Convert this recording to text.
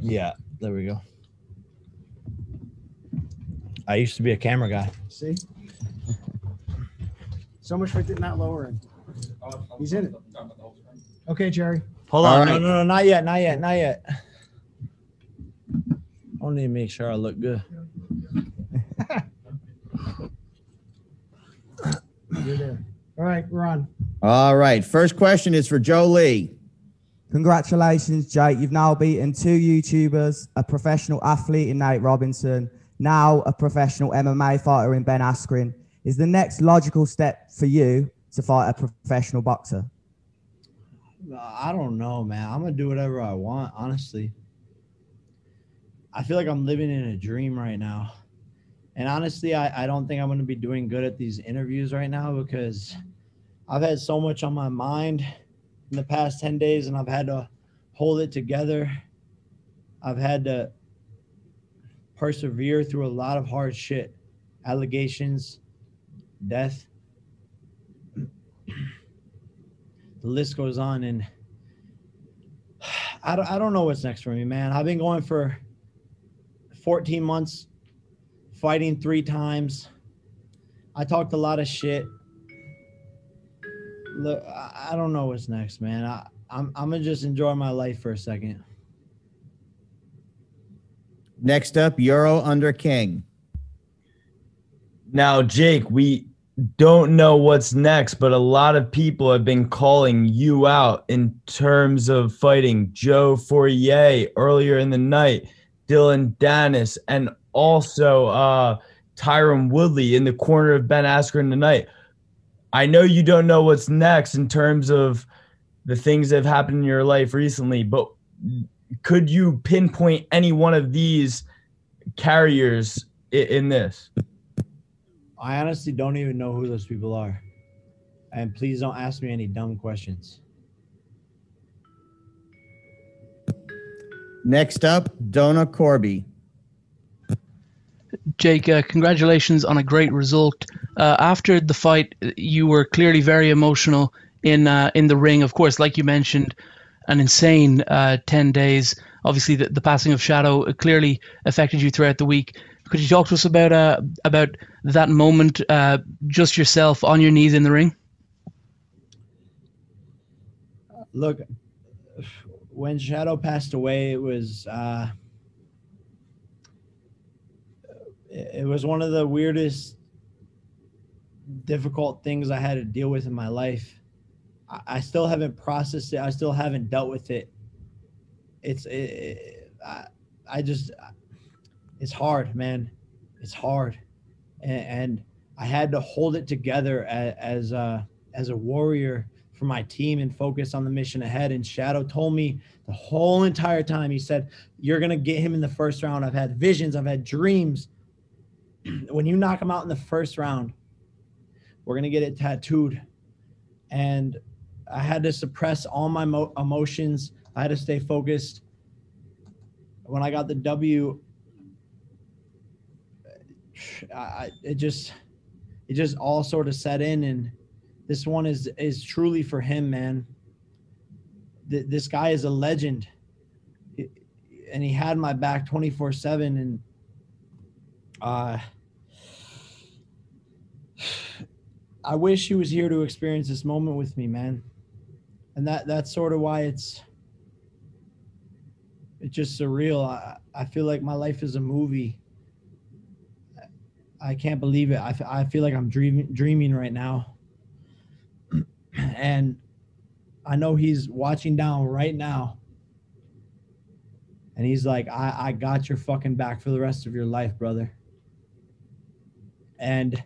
Yeah, there we go. I used to be a camera guy. See? So much for not lowering. He's in it. Okay, Jerry. Hold All on. No, right. no, no, not yet, not yet, not yet. I need to make sure I look good. You're there. All right, we're on. All right. First question is for Joe Lee. Congratulations, Jake. You've now beaten two YouTubers, a professional athlete in Nate Robinson, now a professional MMA fighter in Ben Askren. Is the next logical step for you to fight a professional boxer? I don't know, man. I'm gonna do whatever I want, honestly. I feel like I'm living in a dream right now. And honestly, I, I don't think I'm gonna be doing good at these interviews right now because I've had so much on my mind in the past 10 days and I've had to hold it together. I've had to persevere through a lot of hard shit, allegations, death. the list goes on and I don't, I don't know what's next for me man i've been going for 14 months fighting three times i talked a lot of shit look i, I don't know what's next man I, I'm, I'm gonna just enjoy my life for a second Next up, Euro under King. Now, Jake, we don't know what's next, but a lot of people have been calling you out in terms of fighting Joe Fournier earlier in the night, Dillon Danis, and also uh, Tyron Woodley in the corner of Ben Askren tonight. I know you don't know what's next in terms of the things that have happened in your life recently, but could you pinpoint any one of these carriers i- in this? i honestly don't even know who those people are and please don't ask me any dumb questions Next up, Donna Corby. Jake, uh, congratulations on a great result. Uh, after the fight, you were clearly very emotional in uh, in the ring. Of course, like you mentioned, an insane uh, ten days. Obviously, the, the passing of Shadow clearly affected you throughout the week. Could you talk to us about uh, about that moment, uh, just yourself on your knees in the ring? look when shadow passed away it was uh it it was one of the weirdest difficult things i had to deal with in my life i, still haven't processed it i still haven't dealt with it it's it, it, I, I just it's hard man it's hard and, and i had to hold it together as, as a as a warrior for my team and focus on the mission ahead. And Shadow told me the whole entire time, he said, You're going to get him in the first round. I've had visions, I've had dreams. when you knock him out in the first round, we're going to get it tattooed. And I had to suppress all my mo- emotions, I had to stay focused. When I got the W, I, it just, it just all sort of set in and this one is is truly for him man Th- this guy is a legend and he had my back 24 7 and uh i wish he was here to experience this moment with me man. And that that's sort of why it's it's just surreal. I, I feel like my life is a movie. I can't believe it. I, f- I feel like i'm dreaming dreaming right now. And I know he's watching down right now. And he's like, I, I got your fucking back for the rest of your life, brother. And